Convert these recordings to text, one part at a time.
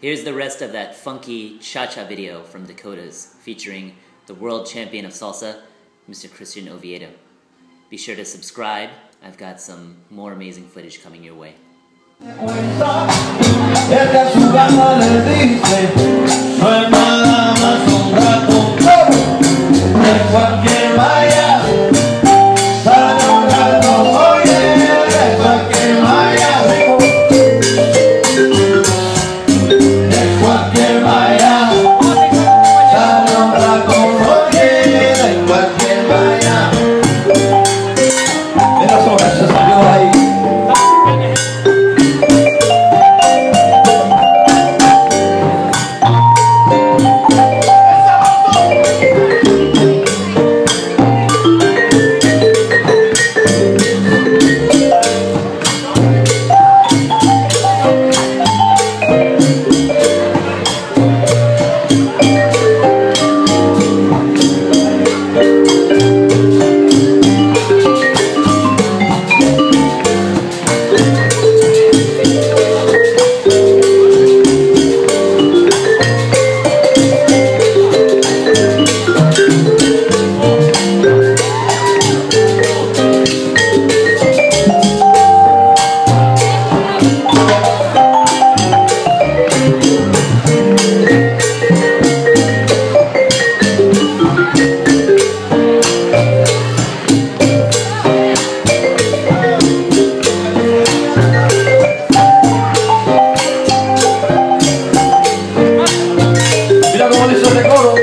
Here's the rest of that funky cha-cha video from Dakotas featuring the world champion of salsa, Mr. Cristian Oviedo. Be sure to subscribe. I've got some more amazing footage coming your way. Mauricio Recodo.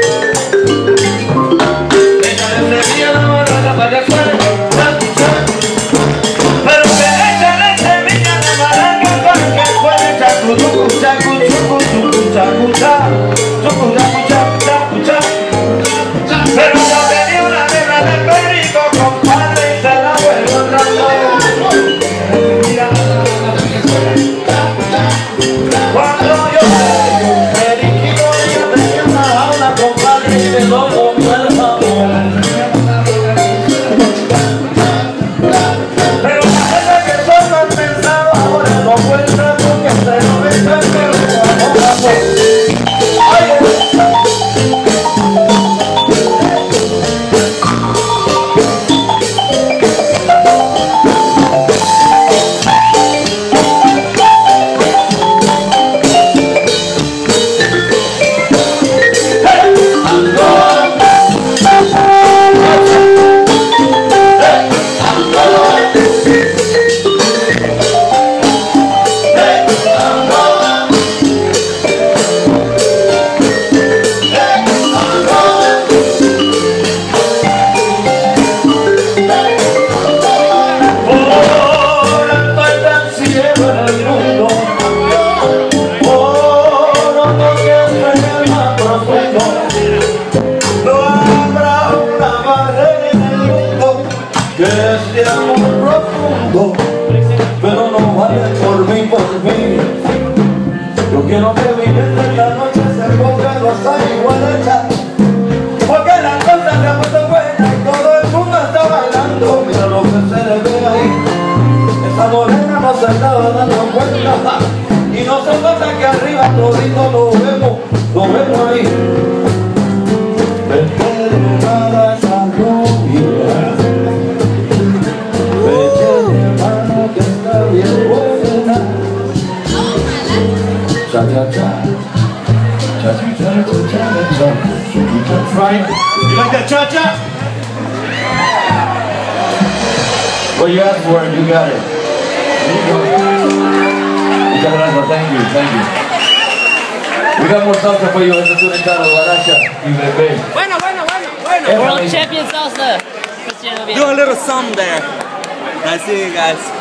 que este amor profundo pero no vale por mí, por mí. Yo quiero que mi mente esta noche se ponga rosa y guaracha porque la cosa se ha puesto buena y todo el mundo está bailando. Mira lo que se le ve ahí. Esa morena no se estaba dando cuenta. Y no se nota que arriba todito lo vemos lo vemos ahí. Right? You like that cha-cha? Well, you asked for it, you got it. There you go. Muchas gracias, thank you, thank you. We got more salsa for you. Esta es una cara, guaracha y bebé. Bueno, bueno, bueno, bueno. World es- champion salsa, Do a little sum there. I see you guys.